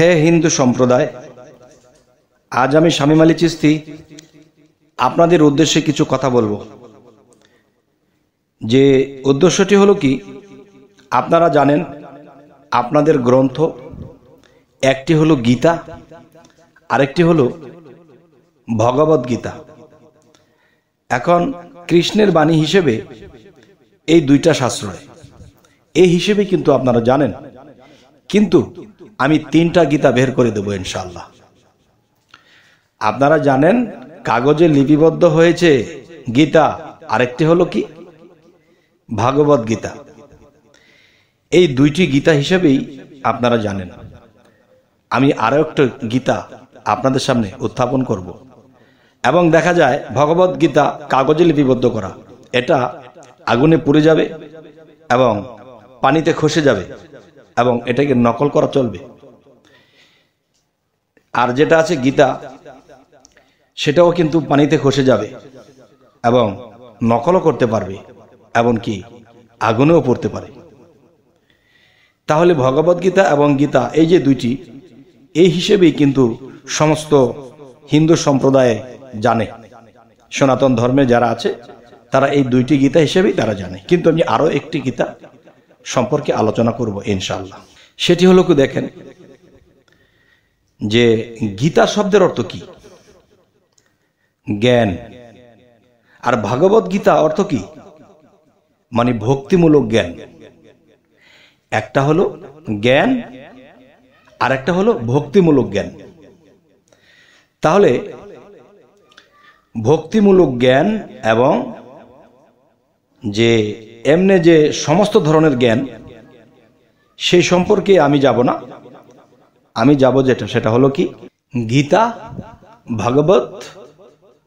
হে হিন্দু সম্প্রদায়, আজ আমি শামীম আলী চিস্তি আপনাদের উদ্দেশ্যে কিছু কথা বলব। যে উদ্দেশ্যটি হলো কি, আপনারা জানেন, আপনাদের গ্রন্থ, একটি হলো গীতা, আরেকটি হলো ভগবত গীতা। এখন কৃষ্ণের বাণী হিসেবে এই দুইটা শাস্ত্রয় এই হিসেবে কিন্তু আপনারা জানেন। কিন্তু আমি তিনটা গীতা বের করে দেবো ইনশাল্লাহ আপনারা জানেন, কাগজে লিপিবদ্ধ হয়েছে গীতা, আরেকটি হলো কি? ভাগবত গীতা। এই দুইটি গীতা হিসেবেই আপনারা জানেন। আমি আরও একটা গীতা আপনাদের সামনে উত্থাপন করব। এবং দেখা যায়, ভগবত গীতা কাগজে লিপিবদ্ধ করা, এটা আগুনে পুড়ে যাবে এবং পানিতে খসে যাবে। এবং এটাকে নকল করা চলবে। আর যেটা আছে গীতা, সেটাও কিন্তু পানিতে খসে যাবে এবং নকলও করতে পারবে, এমনকি আগুনেও পড়তে পারে। তাহলে ভগবত গীতা এবং গীতা এই যে দুইটি, এই হিসেবেই কিন্তু সমস্ত হিন্দু সম্প্রদায়ে জানে। সনাতন ধর্মে যারা আছে, তারা এই দুইটি গীতা হিসেবেই তারা জানে। কিন্তু আমি আরও একটি গীতা সম্পর্কে আলোচনা করব ইনশাল্লাহ সেটি হলো কি দেখেন, যে গীতা শব্দের অর্থ কি? জ্ঞান। আর ভাগবত গীতা অর্থ কি? মানে ভক্তিমূলক জ্ঞান। একটা হলো জ্ঞান আর একটা হলো ভক্তিমূলক জ্ঞান। তাহলে ভক্তিমূলক জ্ঞান এবং যে এমনি যে সমস্ত ধরনের জ্ঞান, সেই সম্পর্কে আমি যাব না। আমি যাব যেটা, সেটা হলো কি? গীতা, ভাগবত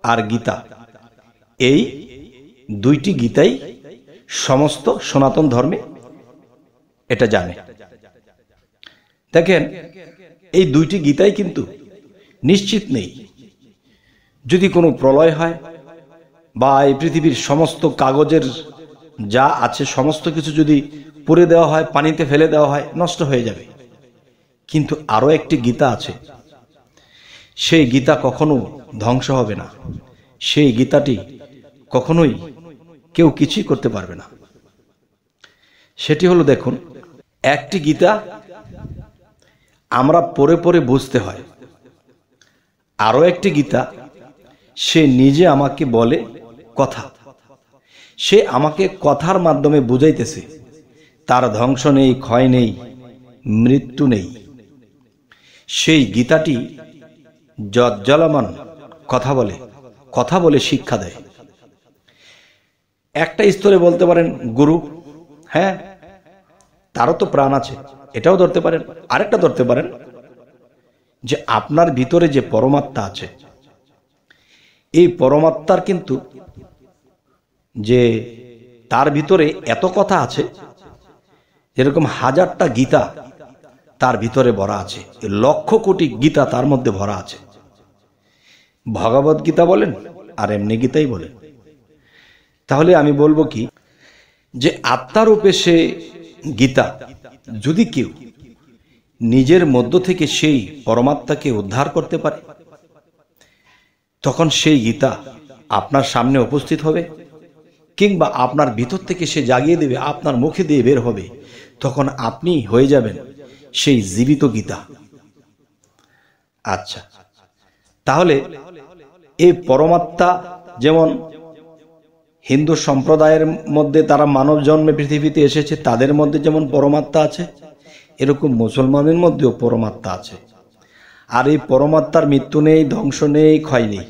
আর গীতা। এই দুইটি গীতাই সমস্ত সনাতন ধর্মে এটা জানে। দেখেন, এই দুইটি গীতাই কিন্তু নিশ্চিত নেই। যদি কোনো প্রলয় হয় বা এই পৃথিবীর সমস্ত কাগজের যা আছে, সমস্ত কিছু যদি পুড়ে দেওয়া হয়, পানিতে ফেলে দেওয়া হয়, নষ্ট হয়ে যাবে। কিন্তু আরও একটি গীতা আছে। সেই গীতা কখনো ধ্বংস হবে না। সেই গীতাটি কখনোই কেউ কিছুই করতে পারবে না। সেটি হলো, দেখুন, একটি গীতা আমরা পড়ে পড়ে বুঝতে হয়। আরও একটি গীতা সে নিজে আমাকে বলে কথা। সে আমাকে কথার মাধ্যমে বুঝাইতেছে, তার ধ্বংস নেই, ক্ষয় নেই, মৃত্যু নেই। সেই গীতাটি জলমান কথা বলে কথা বলে শিক্ষা দেয়। একটা স্তরে বলতে পারেন, গুরু হ্যাঁ তারও তো প্রাণ আছে, এটাও ধরতে পারেন, আরেকটা ধরতে পারেন, যে আপনার ভিতরে যে পরমাত্মা আছে, এই পরমাত্মার কিন্তু যে তার ভিতরে এত কথা আছে, যেরকম হাজারটা গীতা তার ভিতরে ভরা আছে লক্ষ কোটি গীতা তার মধ্যে ভরা আছে। ভগবত গীতা বলেন আর এমনি গীতাই বলেন। তাহলে আমি বলব কি, যে আত্মারূপে সে গীতা, যদি কেউ নিজের মধ্য থেকে সেই পরমাত্মাকে উদ্ধার করতে পারে, তখন সেই গীতা আপনার সামনে উপস্থিত হবে। কিংবা আপনার ভিতর থেকে সে জাগিয়ে দেবে, আপনার মুখে দিয়ে বের হবে, তখন আপনি হয়ে যাবেন সেই জীবিত গীতা। আচ্ছা তাহলে এই পরমাত্মা যেমন হিন্দু সম্প্রদায়ের মধ্যে তারা মানব জন্মে পৃথিবীতে এসেছে, তাদের মধ্যে যেমন পরমাত্মা আছে, এরকম মুসলমানের মধ্যেও পরমাত্মা আছে। আর এই পরমাত্মার মৃত্যু নেই, ধ্বংস নেই, ক্ষয় নেই।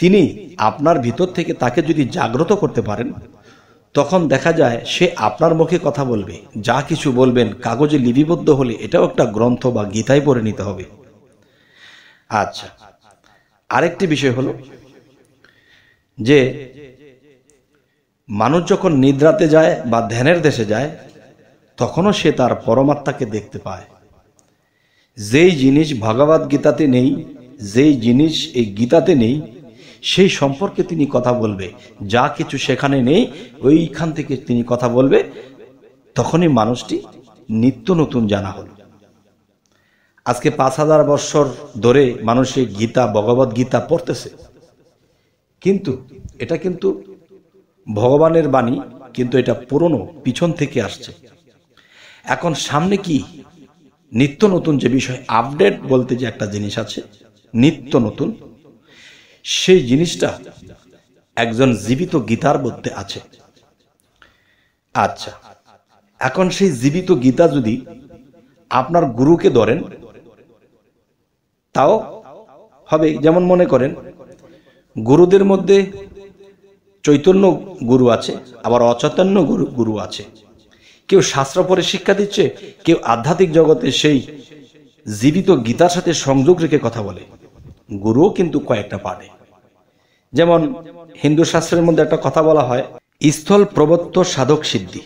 তিনি আপনার ভিতর থেকে তাকে যদি জাগ্রত করতে পারেন, তখন দেখা যায় সে আপনার মুখে কথা বলবে, যা কিছু বলবেন, কাগজে লিপিবদ্ধ হলে এটাও একটা গ্রন্থ বা গীতায় পড়ে নিতে হবে। আচ্ছা আরেকটি বিষয় হলো যে, মানুষ যখন নিদ্রাতে যায় বা ধ্যানের দেশে যায়, তখনও সে তার পরমাত্মাকে দেখতে পায়। যেই জিনিস ভগবত গীতাতে নেই, যেই জিনিস এই গীতাতে নেই সেই সম্পর্কে তিনি কথা বলবে। যা কিছু সেখানে নেই, ওইখান থেকে তিনি কথা বলবে। তখনই মানুষটি নিত্য নতুন জানা হল। আজকে পাঁচ হাজার বৎসর ধরে মানুষের গীতা, ভগবত গীতা পড়তেছে। কিন্তু এটা কিন্তু ভগবানের বাণী, কিন্তু এটা পুরনো, পিছন থেকে আসছে। এখন সামনে কি নিত্য নতুন যে বিষয়, আপডেট বলতে যে একটা জিনিস আছে, নিত্য নতুন সেই জিনিসটা একজন জীবিত গীতার মধ্যে আছে। আচ্ছা এখন সেই জীবিত গীতা যদি আপনার গুরুকে ধরেন, তাও হবে। যেমন মনে করেন, গুরুদের মধ্যে চৈতন্য গুরু আছে, আবার অচৈতন্য গুরু গুরু আছে। কেউ শাস্ত্র পরে শিক্ষা দিচ্ছে, কেউ আধ্যাত্মিক জগতে সেই জীবিত গীতার সাথে সংযোগ রেখে কথা বলে। গুরুও কিন্তু কয়েকটা পারে যেমন হিন্দু শাস্ত্রের মধ্যে একটা কথা বলা হয়, স্থল প্রবত্ত সাধক সিদ্ধি।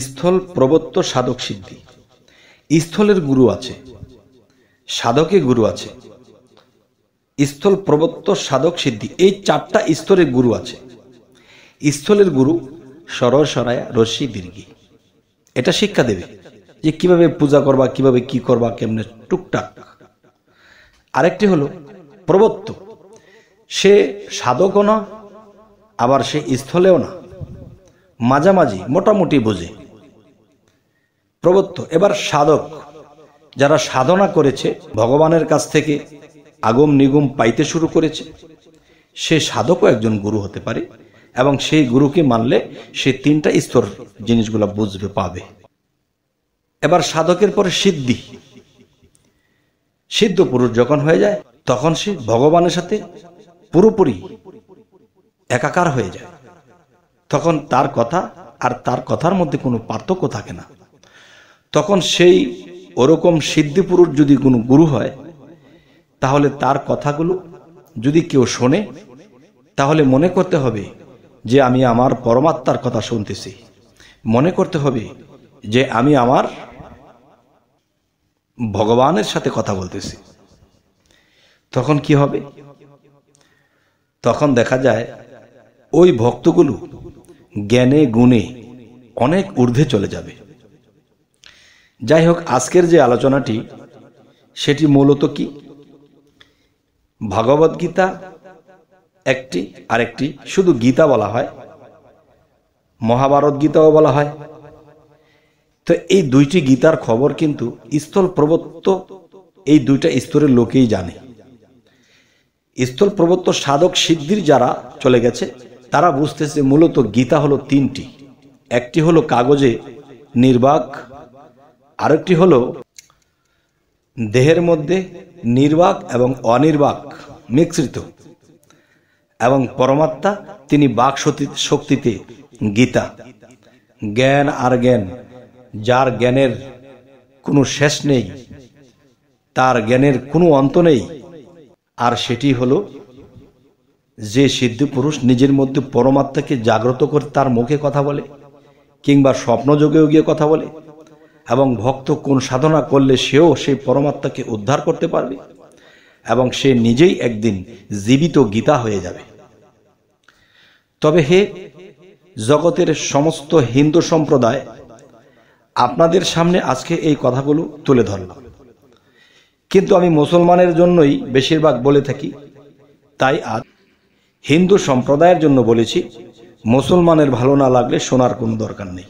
স্থল প্রবত্ত সাধক সিদ্ধি। স্থলের গুরু আছে সাধকে গুরু আছে। স্থল প্রবত্ত সাধক সিদ্ধি, এই চারটা স্তরের গুরু আছে। স্থলের গুরু সরল সরায়া দীর্ঘি। এটা শিক্ষা দেবে যে কীভাবে পূজা করবা, কীভাবে কি করবা, কেমনে, টুকটাক। আরেকটি হলো প্রবত্ত। সে সাধকও না, আবার সে স্থলেও না। মাঝামাঝি, মোটামুটি বোঝে। প্রবত্ত, এবার সাধক, যারা সাধনা করেছে, ভগবানের কাছ থেকে আগম নিগম পাইতে শুরু করেছে। সে সাধকও একজন গুরু হতে পারে, এবং সেই গুরুকে মানলে সে তিনটা স্তর জিনিসগুলো বুঝবে, পাবে। এবার সাধকের পরে সিদ্ধি। সিদ্ধ পুরুষ যখন হয়ে যায়, তখন সে ভগবানের সাথে পুরোপুরি একাকার হয়ে যায়। তখন তার কথা আর তার কথার মধ্যে কোনো পার্থক্য থাকে না। তখন সেই ওরকম সিদ্ধি পুরুষ যদি কোনো গুরু হয়, তাহলে তার কথাগুলো যদি কেউ শোনে, তাহলে মনে করতে হবে যে আমি আমার পরমাত্মার কথা শুনতেছি। মনে করতে হবে যে আমি আমার ভগবানের সাথে কথা বলতেছি। তখন কি হবে? তখন দেখা যায় ওই ভক্তগুলো জ্ঞানে গুণে অনেক ঊর্ধ্বে চলে যাবে। যাই হোক, আজকের যে আলোচনাটি, সেটি মূলত কি? ভগবত গীতা একটি, আরেকটি, শুধু গীতা বলা হয়, মহাভারত গীতাও বলা হয়। তো এই দুইটি গীতার খবর কিন্তু স্থল প্রবত্ত এই দুইটা স্তরের লোকেই জানে। স্থল প্রবত্ত সাধক সিদ্ধির যারা চলে গেছে, তারা বুঝতেছে মূলত গীতা হলো তিনটি। একটি হলো কাগজে নির্বাক, আরেকটি হলো দেহের মধ্যে নির্বাক এবং অনির্বাক মিশ্রিত। এবং পরমাত্মা, তিনি বাক শক্তিতে গীতা। জ্ঞান আর জ্ঞান, যার জ্ঞানের কোনো শেষ নেই, তার জ্ঞানের কোনো অন্ত নেই আর সেটি হলো যে সিদ্ধ পুরুষ নিজের মধ্যে পরমাত্মাকে জাগ্রত করে তার মুখে কথা বলে, কিংবা স্বপ্নযোগেও গিয়ে কথা বলে, এবং ভক্ত কোন সাধনা করলে সেও সেই পরমাত্মাকে উদ্ধার করতে পারবে, এবং সে নিজেই একদিন জীবিত গীতা হয়ে যাবে। তবে হে জগতের সমস্ত হিন্দু সম্প্রদায়, আপনাদের সামনে আজকে এই কথাগুলো তুলে ধরলাম। কিন্তু আমি মুসলমানের জন্যই বেশিরভাগ বলে থাকি। তাই আজ হিন্দু সম্প্রদায়ের জন্য বলেছি, মুসলমানের ভালো না লাগলে শোনার কোনো দরকার নেই।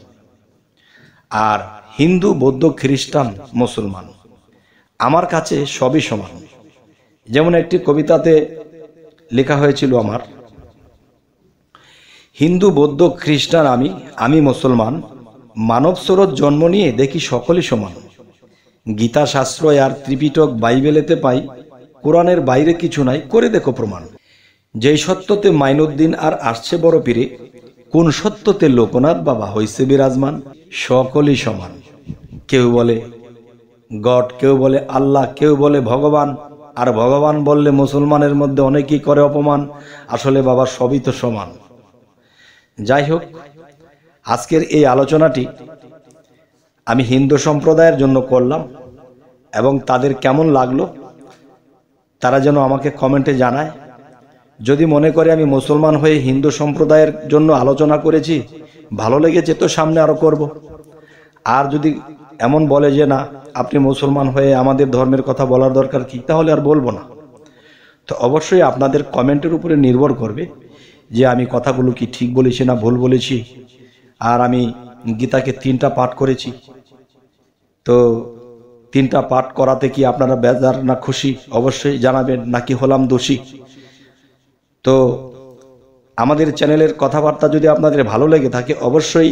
আর হিন্দু, বৌদ্ধ, খ্রিস্টান, মুসলমান আমার কাছে সবই সমান। যেমন একটি কবিতাতে লেখা হয়েছিল আমার, হিন্দু, বৌদ্ধ, খ্রিস্টান আমি আমি মুসলমান মানব স্রোত জন্ম নিয়ে দেখি সকলই সমান। গীতা শাস্ত্র আর ত্রিপিটক বাইবেলেতে পাই, কোরআনের বাইরে কিছু নাই, করে দেখো প্রমাণ। যেই সত্যতে মাইনুদ্দিন আর আসছে বড় পীরে, কোন সত্যতে লোকনাথ বাবা হইছে বিরাজমান, সকলই সমান। কেউ বলে গড, কেউ বলে আল্লাহ, কেউ বলে ভগবান, আর ভগবান বললে মুসলমানের মধ্যে অনেকেই করে অপমান, আসলে বাবা সবই তো সমান। যাই হোক, আজকের এই আলোচনাটি আমি হিন্দু সম্প্রদায়ের জন্য করলাম এবং তাদের কেমন লাগল তারা যেন আমাকে কমেন্টে জানায়। যদি মনে করে আমি মুসলমান হয়ে হিন্দু সম্প্রদায়ের জন্য আলোচনা করেছি, ভালো লেগেছে তো সামনে আরও করব। আর যদি এমন বলে যে না, আপনি মুসলমান হয়ে আমাদের ধর্মের কথা বলার দরকার কি, তাহলে আর বলব না। তো অবশ্যই আপনাদের কমেন্টের উপরে নির্ভর করবে যে আমি কথাগুলো কি ঠিক বলেছি না ভুল বলেছি। আর আমি গীতাকে তিনটা পাঠ করেছি। তো তিনটা পাঠ করাতে কি আপনারা বেজার না খুশি? অবশ্যই জানাবেন, নাকি হলাম দোষী? তো আমাদের চ্যানেলের কথাবার্তা যদি আপনাদের ভালো লেগে থাকে, অবশ্যই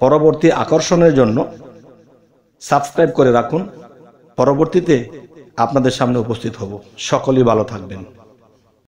পরবর্তী আকর্ষণের জন্য সাবস্ক্রাইব করে রাখুন। পরবর্তীতে আপনাদের সামনে উপস্থিত হব। সকলেই ভালো থাকবেন।